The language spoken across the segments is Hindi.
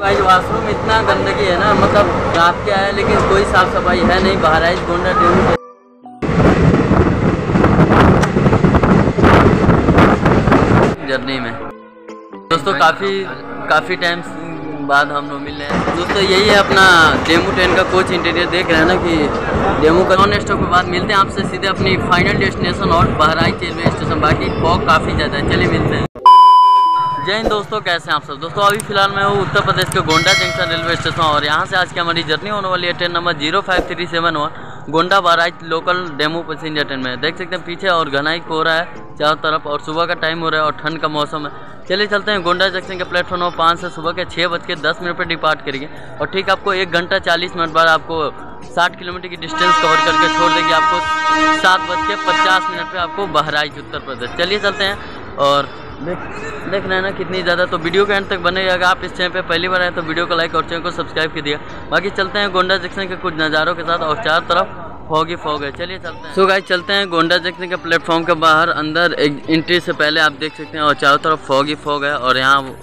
भाई वाशरूम इतना गंदगी है ना मतलब रात के आया, लेकिन कोई साफ़ सफ़ाई है नहीं बहराइच गोंडा डेंगू जर्नी में। दोस्तों, काफ़ी काफ़ी टाइम बाद हम लोग मिल रहे हैं। दोस्तों, यही है अपना डेमू ट्रेन का कोच इंटीरियर देख रहे हैं ना कि डेमू का नॉन स्टॉप के बाद मिलते हैं आपसे सीधे अपनी फाइनल डेस्टिनेशन और बहराइच रेलवे स्टेशन बाकी फॉग काफ़ी ज़्यादा है। चलिए मिलते हैं। जय हिंद दोस्तों, कैसे हैं आप सब? दोस्तों, अभी फ़िलहाल मैं हूँ उत्तर प्रदेश के गोंडा जंक्शन रेलवे स्टेशन और यहाँ से आज की हमारी जर्नी होने वाली है train number zero five three seven one, Gonda Bahraich local demo passenger train में। देख सकते हैं, पीछे और घनाई को रहा है चारों तरफ़ और सुबह का टाइम हो रहा है और ठंड का मौसम है। चलिए चलते हैं गोंडा जंक्शन के प्लेटफॉर्म नंबर पाँच से सुबह के छः बज के दस मिनट पर डिपार्ट करेंगे और ठीक आपको एक घंटा चालीस मिनट बाद आपको साठ किलोमीटर की डिस्टेंस कवर करके छोड़ देगी आपको सात बज के पचास मिनट पर आपको बहराइच उत्तर प्रदेश। चलिए चलते हैं और देख देख रहे हैं ना कितनी ज़्यादा। तो वीडियो के एंड तक बने अगर आप इस चैनल पे पहली बार आए तो वीडियो को लाइक और चैनल को सब्सक्राइब कर दिया बाकी चलते हैं गोंडा जंक्शन के कुछ नज़ारों के साथ और चारों तरफ़ फॉग ही फॉग है। चलिए चलते हैं। सो so गाइस चलते हैं गोंडा जंक्शन के प्लेटफॉर्म के बाहर। अंदर एंट्री से पहले आप देख सकते हैं और चारों तरफ़ फॉग ही फॉग है और यहाँ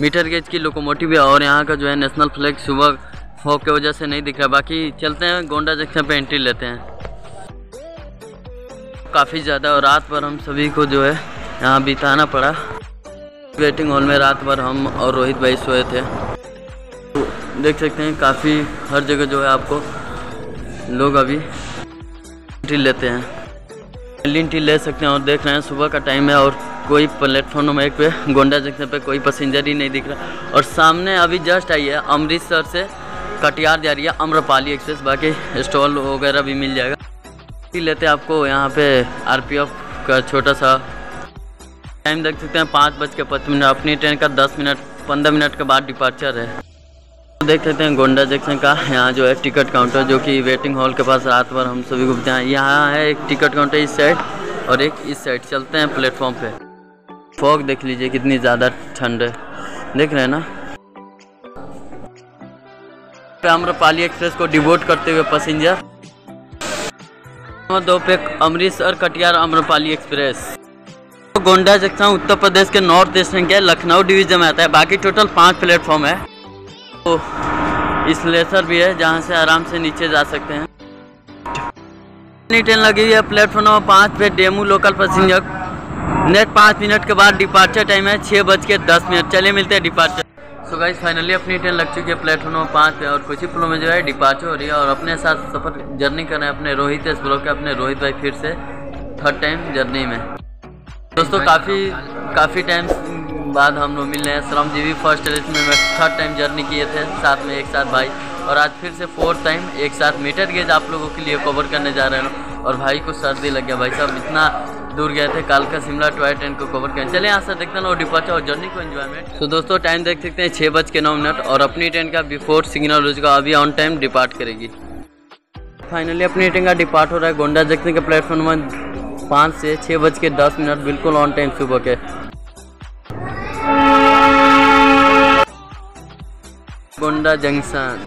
मीटर गेज की लोकोमोटिव है और यहाँ का जो है नेशनल फ्लैग सुबह फॉग की वजह से नहीं दिख रहा बाकी चलते हैं गोंडा जंक्शन पर एंट्री लेते हैं। काफ़ी ज़्यादा और रात भर हम सभी को जो है यहाँ बिताना पड़ा। वेटिंग हॉल में रात भर हम और रोहित भाई सोए थे। तो देख सकते हैं काफ़ी हर जगह जो है आपको लोग अभी टी लेते हैं। टी ले सकते हैं और देख रहे हैं सुबह का टाइम है और कोई प्लेटफॉर्म नंबर एक पे, गोंडा जंक्शन पे कोई पैसेंजर ही नहीं दिख रहा। और सामने अभी जस्ट आई है, अमृतसर से कटिहार जा रही है, अम्रपाली एक्सप्रेस। बाकी स्टॉल वगैरह भी मिल जाएगा। लेते आपको, यहाँ पे आरपीएफ का छोटा सा टाइम देख सकते हैं, पाँच बज के पच्चीस मिनट। अपनी ट्रेन का दस मिनट, पंद्रह मिनट के बाद डिपार्चर है। देख सकते हैं, गोंडा जंक्शन का यहाँ जो है टिकट काउंटर, जो कि वेटिंग हॉल के पास रात भर हम सभी घूमते हैं। यहाँ है एक टिकट काउंटर इस साइड और एक इस साइड चलते हैं प्लेटफॉर्म पे। फॉग देख लीजिए, कितनी ज़्यादा ठंड है। देख रहे हैं ना? आम्रपाली एक्सप्रेस को डिवोट करते हुए पैसेंजर दो पे अमृतसर कटिहार आम्रपाली एक्सप्रेस। गोंडा जंक्शन उत्तर प्रदेश के नॉर्थ ईस्टर्न के लखनऊ डिवीज़न में आता है। बाकी टोटल पाँच प्लेटफॉर्म है। तो इसलेसर भी है, जहाँ से आराम से नीचे जा सकते हैं। ट्रेन लगी हुई है, प्लेटफॉर्म नंबर पाँच पे डेमू लोकल पैसेंजर। नेट पाँच मिनट के बाद डिपार्चर टाइम है छः बज के दस मिनट। चलिए मिलते हैं डिपार्चर। सो गाइस फाइनली अपनी ट्रेन लग चुकी है, प्लेटफॉर्म नंबर पाँच पे। और कुछ ही फ्लो में जो है डिपार्चर हो रही है। और अपने साथ सफ़र जर्नी कर रहे हैं अपने रोहित इस ब्लॉक के, अपने रोहित भाई फिर से थर्ड टाइम जर्नी में। दोस्तों, काफ़ी काफ़ी टाइम बाद हम लोग मिल रहे हैं। श्रम जीवी फ़र्स्ट रेस में, मैं थर्ड टाइम जर्नी किए थे, साथ में एक साथ भाई। और आज फिर से फोर्थ टाइम एक साथ मीटर गेज आप लोगों के लिए कवर करने जा रहे हैं। और भाई को सर्दी लग गया, भाई साहब, इतना दूर गए थे, कालका शिमला टॉय ट्रेन को कवर करें चले यहाँ से, देखते हैं और डिपार्चर और जर्नी को एंजॉयमेंट तो दोस्तों टाइम देख सकते हैं छः बज के नौ मिनट और अपनी ट्रेन का बिफोर सिग्नल रोज का अभी ऑन टाइम डिपार्ट करेगी। फाइनली अपनी ट्रेन का डिपार्ट हो रहा है गोंडा जंक्शन के प्लेटफॉर्म नंबर पाँच से छः बज के दस मिनट बिल्कुल ऑन टाइम सुबह के। गोंडा जंक्शन।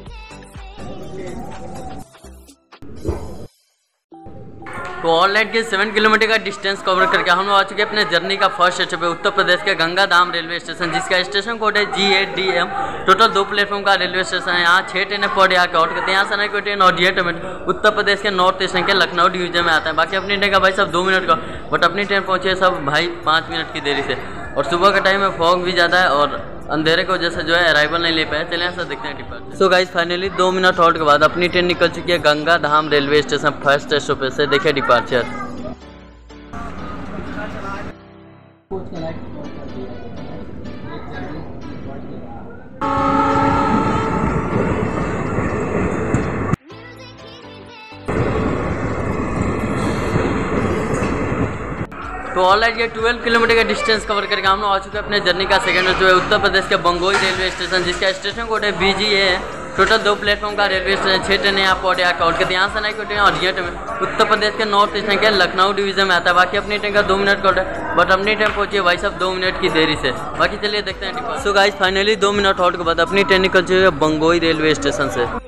तो ऑनलाइन के सेवन किलोमीटर का डिस्टेंस कवर करके हम लोग आ चुके हैं अपने जर्नी का फ़र्स्ट स्टेशन पे, उत्तर प्रदेश के गंगा धाम रेलवे स्टेशन, जिसका स्टेशन कोड है G A D M total दो प्लेटफॉर्म का रेलवे स्टेशन है, यहाँ छः ट्रेनें पर डे आके आउट करते हैं। यहाँ से कोई ट्रेन और डी उत्तर प्रदेश के नॉर्थ ईस्टर्न के लखनऊ डिवीज़न में आता है। बाकी अपनी ट्रेन का भाई सब दो मिनट का बट अपनी ट्रेन पहुँचे सब भाई पाँच मिनट की देरी से। और सुबह का टाइम है फॉग भी ज़्यादा है और अंधेरे को जैसे जो है अराइवल नहीं ले पाए। चले, ऐसा देखते हैं। डिपार्ट सो गाइज़ फाइनली दो मिनट हॉल्ट के बाद अपनी ट्रेन निकल चुकी है Ganga Dham railway station first stoppage से। देखे डिपार्चर तो ऑलराइट ये 12 किलोमीटर का डिस्टेंस कवर करके हम लोग आ चुके हैं अपने जर्नी का सेकंड जो है उत्तर प्रदेश के बंगोई रेलवे स्टेशन, जिसका स्टेशन कोड है बी ए टोटल दो प्लेटफॉर्म का रेलवे स्टेशन छः ट्रेन यहाँ पर आकर और कहते यहाँ से नहीं ट्रेन और ये ट्रेन। उत्तर प्रदेश के नॉर्थ ईस्टर्न के लखनऊ डिवीज़न में आता है। बाकी अपनी ट्रेन का दो मिनट का है, बट अपनी ट्रेन पहुँची है भाई साहब दो मिनट की देरी से। बाकी चलिए देखते हैं। सो गाइज़ फाइनली दो मिनट हॉल्ट के बाद अपनी ट्रेन निकल चुकी है बंगोई रेलवे स्टेशन से।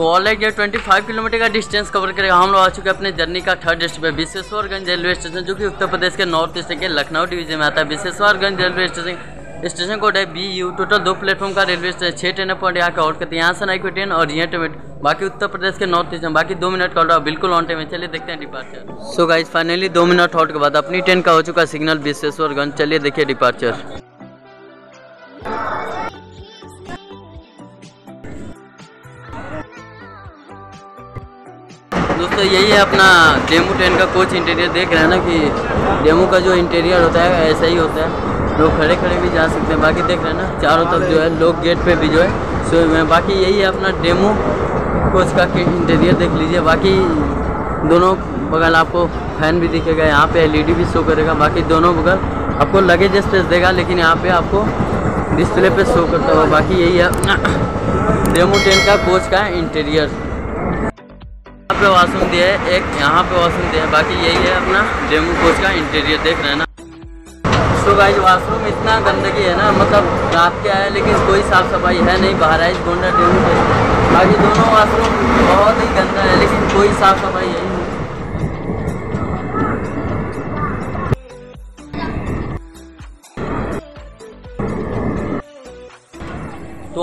तो ऑलरेडी ये 25 किलोमीटर का डिस्टेंस कवर करेगा। हम लोग आ चुके हैं अपने जर्नी का थर्ड स्टेशन पे विश्वेश्वरगंज रेलवे स्टेशन जो कि उत्तर प्रदेश के नॉर्थ ईस्ट के लखनऊ डिवीज़न में आता है। Vishweshwarganj railway station station code है बी यू टोटल दो प्लेटफॉर्म का रेलवे स्टेशन छः ट्रेन पॉइंट यहाँ का आउट करते हैं। यहाँ से नाइक ट्रेन और ये ट्रेन बाकी उत्तर प्रदेश के नॉर्थ ईस्ट में बाकी दो मिनट का ऑर्डर बिल्कुल ऑन टाइम है। चलिए देखते हैं डिपार्चर सो गाइज़ फाइनली दो मिनट हॉल्ट के बाद अपनी ट्रेन का हो चुका सिग्नल विश्वेश्वरगंज चलिए देखिए डिपार्चर दोस्तों, यही है अपना डेमू ट्रेन का कोच इंटीरियर देख रहे हैं ना कि डेमू का जो इंटीरियर होता है, ऐसा ही होता है। लोग खड़े खड़े भी जा सकते हैं। बाकी देख रहे हैं ना, चारों तरफ़ जो है लोग गेट पे भी जो है सोए हुए बाकी यही है अपना डेमू कोच का इंटीरियर देख लीजिए। बाकी दोनों बगल आपको फ़ैन भी दिखेगा, यहाँ पे एलईडी भी शो करेगा। बाकी दोनों बगल आपको लगेज स्पेस देगा, लेकिन यहाँ पे आपको डिस्प्ले पे शो करता होगा बाकी यही है डेमो ट्रेन का कोच का इंटीरियर यहाँ पे वॉशरूम दिया है, एक यहाँ पे वॉशरूम दिया है, बाकी यही है अपना डेमू कोच का इंटीरियर देख रहे हैं ना। सो वाशरूम वॉशरूम इतना गंदगी है ना मतलब रात के आया, लेकिन कोई साफ़ सफ़ाई है नहीं, बाहर आई गोंडा डेमू बाकी दोनों वाशरूम बहुत ही गंदा है, लेकिन कोई साफ़ सफ़ाई है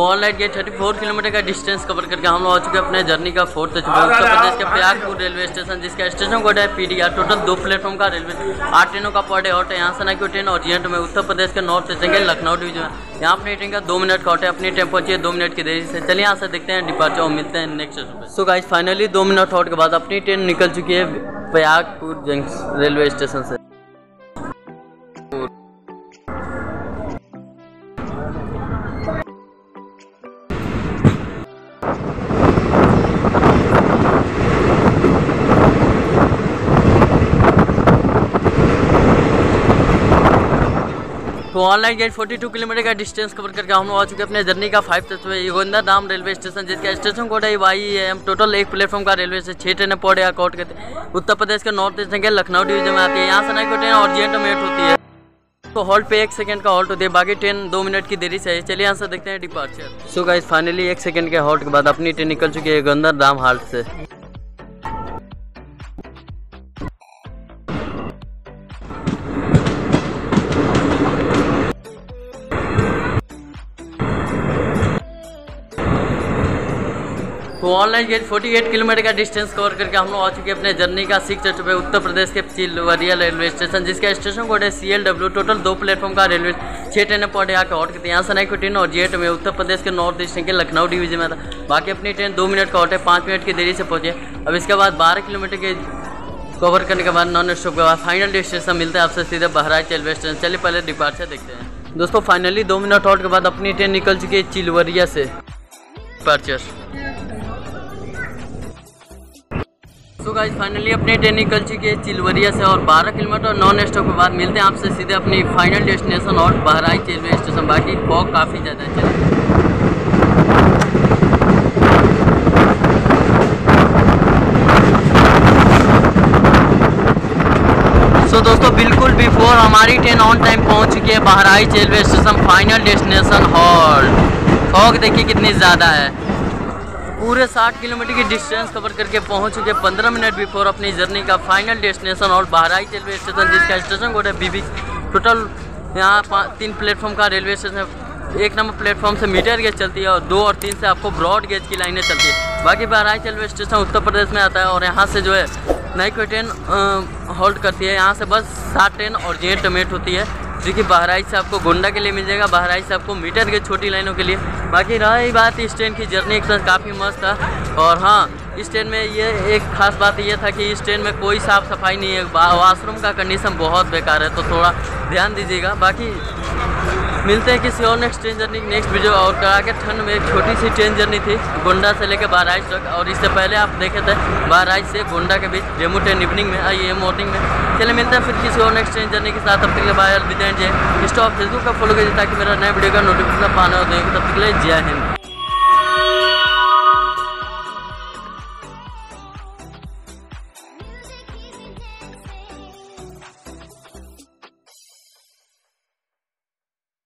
तो ऑनलाइन ये 34 किलोमीटर का डिस्टेंस कवर करके हम लोग आ चुके अपने जर्नी का फोर्थ चुके उत्तर प्रदेश के प्रयागपुर रेलवे स्टेशन जिसका स्टेशन कोड है पीडीआर टोटल दो प्लेटफॉर्म का रेलवे आठ ट्रेनों का पर डे हॉट है यहाँ से नाइको ट्रेन और जीएंट में उत्तर प्रदेश के नॉर्थ स्टेशन के लखनऊ डिवीज़न में। यहाँ अपनी ट्रेन का दो मिनट का हॉट है, अपनी ट्रेन पहुँची है, दो मिनट की देरी से। चलिए यहाँ से देखते हैं डिपार्चर और मिलते हैं नेक्स्ट स्टेशन पर सो गाइज़ फाइनली दो मिनट हॉट के बाद अपनी ट्रेन निकल चुकी है प्रयागपुर रेलवे स्टेशन से। तो ऑनलाइन गेट 42 किलोमीटर का डिस्टेंस कवर करके हम लोग आ चुके अपने जर्नी का फाइव तत्व योगंदा धाम रेलवे स्टेशन जिसका स्टेशन कोड है वाई एम टोटल एक प्लेटफॉर्म का रेलवे से छः ट्रेनें पौड़े आउट करते हैं। उत्तर प्रदेश के नॉर्थ ईस्ट के लखनऊ डिवीज़न में आती है। यहाँ से नाइको ट्रेन और जी मेट होती है। तो हॉल्ट पे एक सेकंड का हॉल्ट होती है, बाकी ट्रेन दो मिनट की देरी से है। चलिए यहाँ से देखते हैं डिपार्चर सो गाइस फाइनली एक सेकंड के हॉल्ट के बाद अपनी ट्रेन निकल चुकी है गंदर धाम हाल्ट से। तो ऑनलाइन गेट 48 किलोमीटर का डिस्टेंस कवर करके हम लोग आ चुके हैं अपने जर्नी का सिक्स पे उत्तर प्रदेश के चिलवरिया रेलवे स्टेशन जिसका स्टेशन कोड है सी एल टोटल दो प्लेटफॉर्म का रेलवे छः ट्रेनें पॉइंट यहाँ के हॉट करते हैं। यहाँ से नाइको ट्रेन और जेट में उत्तर प्रदेश के नॉर्थ ईस्ट के लखनऊ डिवीज़न में था। बाकी अपनी ट्रेन दो मिनट का हॉट है, पाँच मिनट की देरी से पहुँचे। अब इसके बाद बारह किलोमीटर के कवर करने के बाद नॉन स्टॉप के बाद फाइनल डेस्टिनेशन मिलता है आपसे सीधे बहराइच रेलवे स्टेशन चलिए पहले डिपार्चर देखते हैं। दोस्तों फाइनली दो मिनट हॉट के बाद अपनी ट्रेन निकल चुकी है चिलवरिया से। डिपार्चर तो गाइस फाइनली अपनी ट्रेन निकल चुकी है चिलवरिया से और 12 किलोमीटर नॉन स्टॉप के बाद मिलते हैं आपसे सीधे अपनी फाइनल डेस्टिनेशन और बहराइच रेलवे स्टेशन बाकी फॉग काफ़ी ज़्यादा चलिए सो दोस्तों, बिल्कुल बिफोर हमारी ट्रेन ऑन टाइम पहुँच चुकी है, Bahraich railway station final destination hall fog देखिए कितनी ज़्यादा है। पूरे 60 किलोमीटर की डिस्टेंस कवर करके पहुँच चुके 15 मिनट बिफोर अपनी जर्नी का फाइनल डेस्टिनेशन और बहराइच रेलवे स्टेशन जिसका स्टेशन कोड है बीबी टोटल यहाँ तीन प्लेटफॉर्म का रेलवे स्टेशन एक नंबर प्लेटफॉर्म से मीटर गेज चलती है और दो और तीन से आपको ब्रॉड गेज की लाइनें चलती है। बाकी बहराइच रेलवे स्टेशन उत्तर प्रदेश में आता है और यहाँ से जो है नई कोई ट्रेन होल्ड करती है। यहाँ से बस सात ट्रेन और जे टमेट होती है। जो कि बहराइच से आपको गोंडा के लिए मिल जाएगा, बहराइच से आपको मीटर के छोटी लाइनों के लिए। बाकी रही बात, इस ट्रेन की जर्नी एक साथ काफ़ी मस्त था। और हाँ इस ट्रेन में ये एक खास बात ये था कि इस ट्रेन में कोई साफ़ सफ़ाई नहीं है वाशरूम का कंडीशन बहुत बेकार है तो थोड़ा ध्यान दीजिएगा। बाकी मिलते हैं किसी और next train journey next video और करा के ठंड में एक छोटी सी ट्रेन जर्नी थी, गोंडा से लेकर बहराइच तक। और इससे पहले आप देखे थे, बहराइच से गोंडा के बीच डेमू ट्रेन इवनिंग में है मॉर्निंग में। चले मिलते हैं फिर किसी और नेक्स्ट ट्रेन जर्नी के साथ। अब तक बाय विदेन जय। इंस्टा और फेसबुक का फॉलो कीजिए ताकि मेरा नया वीडियो का नोटिफिकेशन पाना हो देंगे तब तक ले जय हिंद।